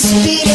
speed